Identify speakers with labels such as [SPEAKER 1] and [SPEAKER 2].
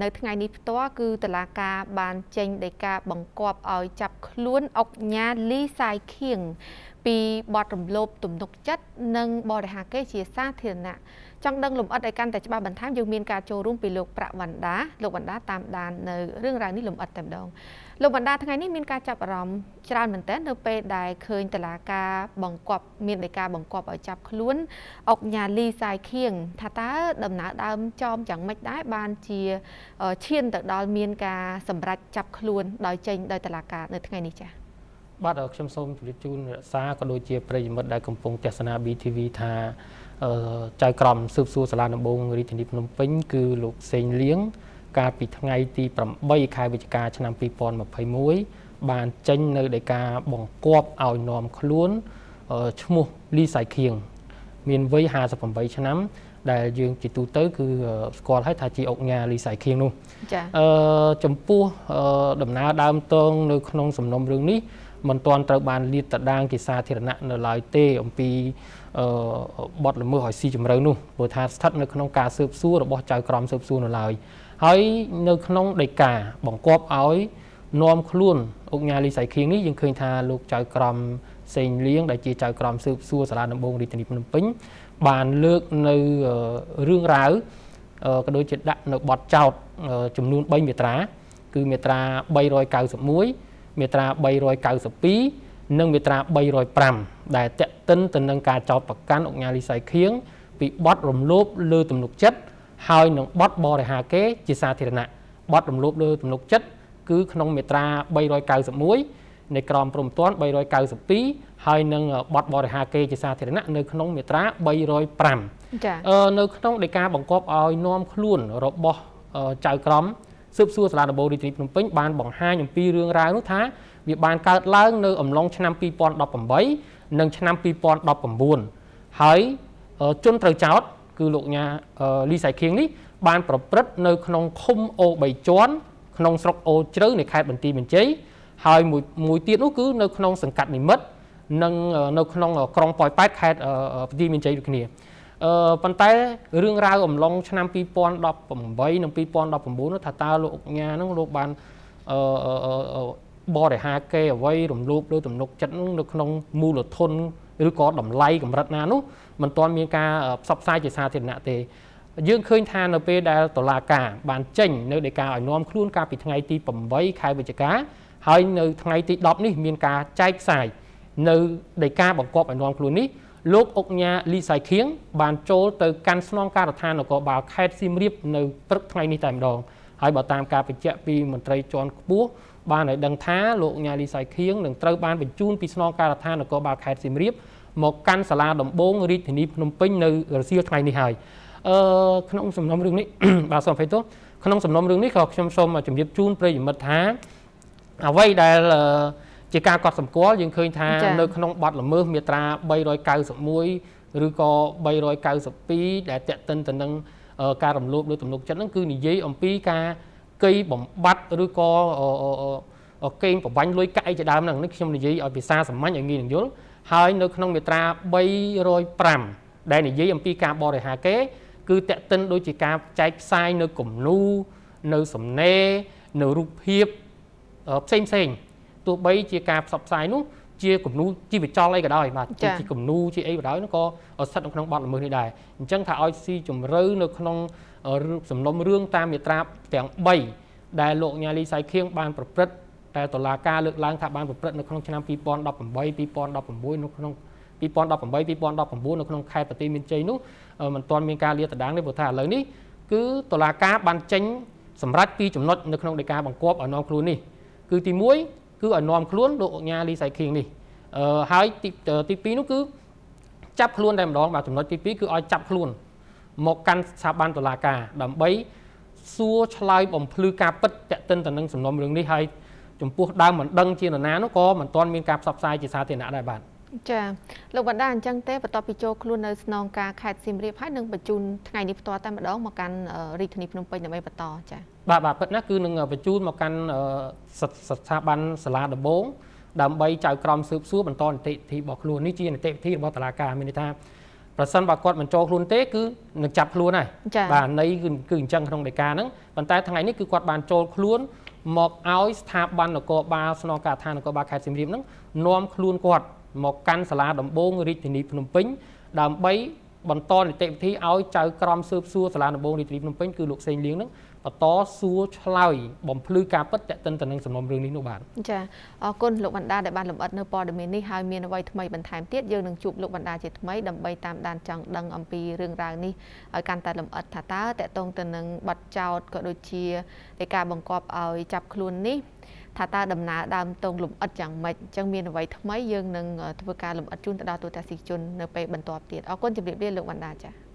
[SPEAKER 1] នៅថ្ងៃនេះផ្ទាល់គឺតឡាការបានចេញដីកាបង្គាប់ឲ្យចាប់ខ្លួនអុកញ៉ាលីសាយខៀង ពីបទរំលោភទំនុកចិត្តនិងបរិហាកេជាសាធារណៈចង់ដឹងលំអិតឲ្យកាន់តែច្បាស់បន្ថែមយើងមានការចូលរួមពីលោកប្រាក់វណ្ដាលោកវណ្ដាតាមដាននៅរឿងរ៉ាវនេះលំអិតតែម្ដងលោកវណ្ដាថ្ងៃនេះមានការចាប់អារម្មណ៍ច្រើនមែនទែននៅពេលដែលឃើញតឡាការបង្គាប់មានដីកាបង្គាប់ឲ្យចាប់ខ្លួនអុកញ៉ាលីសាយខៀងថាតើដំណើរដើមចំយ៉ាងម៉េចដែរបានជាឈានទៅដល់មានការសម្រេចចាប់ខ្លួនដោយចេញដោយតឡាការនៅថ្ងៃនេះចា៎
[SPEAKER 2] បាទខ្ញុំសូមជម្រាបជូនរក្សាក៏ដូចជាប្រិយមិត្តដែលកំពុងទស្សនា BTV ថាចៅក្រមស៊ើបសួរសាលាដំបងរាជធានីភ្នំពេញគឺលោកសេងលៀងកាលពីថ្ងៃទី8ខែវិច្ឆិកាឆ្នាំ2021បានចេញនៅដីកាបង្គាប់ឲ្យនាំខ្លួនឈ្មោះលីសៃខៀងមានវ័យ58ឆ្នាំ ដែលយើងជាទូទៅគឺស្គាល់ហើយថាជាអុកញ៉ាលីសៃខៀងនោះចាអឺចំពោះដំណើរដើមតងនៅក្នុងសំណុំរឿងនេះ មិនទាន់ត្រូវបានលាតត្រដាងជាសាធារណៈនៅឡើយទេអំពីបទល្មើសឲ្យស៊ីជម្រៅនោះព្រោះថាស្ថិតនៅក្នុងការស៊ើបសួររបស់ចៅក្រមស៊ើបសួរនៅឡើយហើយនៅក្នុងដីកាបង្គាប់ឲ្យនាំខ្លួនអុកញ៉ាលីសៃខៀងនេះយើងឃើញថាលោកចៅក្រមសេងលៀងដែលជាចៅក្រមស៊ើបសួរសាលាដំបងរាជធានីភ្នំពេញបានលើកនៅរឿងរ៉ាវក៏ដូចជាដាក់នៅបទចោតចំនួន3មាត្រា គឺមាត្រា391 មាត្រា392និងមាត្រា305ដែលតេតិនទៅនឹងការចោតប្រកាន់អុកញ៉ាលីសៃខៀងពីបទរំលោភលើទំនុកចិត្តហើយនឹងបទបរិហាគេជាសាធារណៈបទរំលោភលើទំនុកចិត្តគឺក្នុងមាត្រា391នៃក្រមព្រំទាន់392ហើយនឹងបទបរិហាគេជាសាធារណៈនៅក្នុងមាត្រា305ចា៎នៅក្នុងដីកាបង្គាប់ឲ្យនាំខ្លួនរបស់ចៅក្រម ស៊ើបសួរសាលាដំបូងរាជធានីភ្នំពេញបានបង្ហាញអំពីរឿងរ៉ាវនោះថាវាបានកើតឡើងនៅអំឡុងឆ្នាំ2018និងឆ្នាំ2019ហើយជនត្រូវចោទគឺលោកញ៉ាលីសៃខៀងនេះបានប្រព្រឹត្តនៅក្នុងឃុំអូ3ជាន់ក្នុងស្រុកអូជ្រៅនៃខេត្តបន្ទាយមានជ័យហើយមួយមួយទៀតនោះគឺនៅក្នុងសង្កាត់និមិត្តនិងនៅក្នុងក្រុងប៉ោយប៉ែតខេត្តបន្ទាយមានជ័យដូចគ្នា អឺប៉ុន្តែរឿងរ៉ាវអំឡុងឆ្នាំ2018និង2019នោះថាតើលោកអុកញ៉ាហ្នឹងលោកបានអឺបរិហាគេអ្វីរំលោភលើទំនុកចិត្តនោះនៅក្នុងមូលធនឬក៏តម្លៃកម្រិតណានោះមិនទាន់មានការផ្សព្វផ្សាយជាសាធារណៈទេយើងឃើញថានៅពេលដែលតុលាការបានចេញនៅដីកាឲ្យនាំខ្លួនកាលពីថ្ងៃទី8ខែវិច្ឆិកាហើយនៅថ្ងៃទី10នេះមានការចែកផ្សាយនៅដីកាបង្គាប់ឲ្យនាំខ្លួននេះ លោកអុកញ៉ាលីសៃខៀងបានចូលទៅកាន់ស្នងការដ្ឋាននគរបាលខេត្តសៀមរាបនៅព្រឹកថ្ងៃនេះតែម្ដងហើយបើតាមការបញ្ជាក់ពីមន្ត្រីជាន់ខ្ពស់បានឲ្យដឹងថាលោកញ៉ាលីសៃខៀងនឹងត្រូវបានបញ្ជូនពីស្នងការដ្ឋាននគរបាលខេត្តសៀមរាបមកកាន់សាលាដំបងរាជធានីភ្នំពេញនៅរសៀលថ្ងៃនេះហើយអឺក្នុងសំណុំរឿងនេះបាទសូមអភ័យទោសក្នុងសំណុំរឿងនេះក៏ខ្ញុំសូមជម្រាបជូនប្រិយមិត្តថាអ្វីដែល ជាការកត់សម្គាល់យើងឃើញថានៅក្នុងបទល្មើសមាត្រា391ឬក៏392ដែលតេតិនទៅនឹងការរំលោភលើទំនុកចិត្តហ្នឹងគឺនិយាយអំពីការកេយបំបត្តិឬក៏កេងប្រវាញ់លុយកាក់អីជាដើមហ្នឹងនេះខ្ញុំនិយាយឲ្យភាសាសាមញ្ញឲ្យងាយនឹងយល់ហើយនៅក្នុងមាត្រា305ដែលនិយាយអំពីការបរិហាគេ គឺតេតិនដូចជាការចែកផ្សាយនៅគំនូនៅសំណេរនៅរូបភាពផ្សេងផ្សេង ទោះបីជាការផ្សព្វផ្សាយនោះជាគំនូជីវចលអីក៏ដោយបាទជាគំនូជាអីក៏ដោយនោះក៏ស្ថិតនៅក្នុងបទល្មើសនេះដែរអញ្ចឹងថាឲ្យស៊ីជម្រៅនៅក្នុងសំណុំរឿងតាមមាត្រាទាំង3ដែលលោកញ៉ាលីសៃខៀងបានប្រព្រឹត្តតែតុលាការលើកឡើងថាបានប្រព្រឹត្តនៅក្នុងឆ្នាំ2018 2016នៅក្នុង2018 2019នៅក្នុងខេត្តបន្ទាយមានជ័យនោះមិនទាន់មានការលាតត្រដាងទេព្រោះថាឥឡូវនេះគឺតុលាការបានចេញសម្រាប់ពីចំណុចនៅក្នុងដីកាបង្គាប់ឲ្យនាំខ្លួននេះគឺទី1 គឺឲ្យនាំខ្លួនលោកញ៉ាលីសៃខៀងនេះអឺហើយទីទី2នោះគឺចាប់ខ្លួនតែម្ដងបាទចំណុចទី2គឺឲ្យចាប់ខ្លួន មកកាន់ស្ថាប័នតុលាការដើម្បីសួរឆ្លើយបំភ្លឺការពិតតេតិនទៅនឹងសំណុំរឿងនេះហើយចំពោះដើមមិនដឹងជានរណានោះក៏មិនទាន់មានការផ្សព្វផ្សាយជាសាធារណៈដែរបាទ
[SPEAKER 1] ចាលោកបណ្ដាអញ្ចឹងទេបន្ទាប់ពីចូលខ្លួននៅស្នងការខេត្តសៀមរាបហើយនឹងបញ្ជូនថ្ងៃនេះផ្ទាល់តែម្ដងមកកាន់រាជធានីភ្នំពេញដើម្បីបន្តចា
[SPEAKER 2] បាទបាទពិតណាស់គឺនឹងបញ្ជូនមកកាន់ស្ថាប័នសាលាដំបងដើម្បីចៅក្រមស៊ើបសួរបន្តនីតិវិធីរបស់ខ្លួននេះជានីតិវិធីរបស់តុលាការមានន័យថាប្រសិនបើគាត់មិនចូលខ្លួនទេគឺនឹងចាប់ខ្លួនហើយបាទន័យគឺគឺអញ្ចឹងក្នុងដីកាហ្នឹងប៉ុន្តែថ្ងៃនេះគឺគាត់បានចូលខ្លួនមកឲ្យស្ថាប័ននគរបាលស្នងការដ្ឋាននគរបាលខេត្តសៀមរាបហ្នឹងនាំខ្លួនគាត់ មកកាន់សាលាដំបងរាជធានីភ្នំពេញដើម្បីបន្តនីតិវិធីឲ្យចៅក្រមស៊ើបសួរសាលាដំបងរាជធានីភ្នំពេញគឺលោកសេងលៀងហ្នឹង បន្តសួរឆ្លើយបំភ្លឺការពិតតេតិនទៅនឹងសំណុំរឿងនេះនោះបាទ
[SPEAKER 1] ចាអរគុណលោកបណ្ដាដែលបានលម្អិតនៅព័ត៌មាននេះហើយមានអ្វីថ្មីបន្ថែមទៀតយើងនឹងជួបលោកបណ្ដាជាថ្មីដើម្បីតាមដានចង់ដឹងអំពីរឿងរ៉ាវនេះឲ្យកាន់តែលម្អិតថាតើតកតងទៅនឹងបាត់ចោតក៏ដូចជានៃការបង្កប់ឲ្យចាប់ខ្លួននេះថាតើដំណើរដើមតងលំអិតយ៉ាងម៉េចអញ្ចឹងមានអ្វីថ្មីយើងនឹងធ្វើការលំអិតជូនទៅដល់ទូតតាស៊ីជននៅពេលបន្ទាប់ទៀតអរគុណជម្រាបលាលោកបណ្ដាចា៎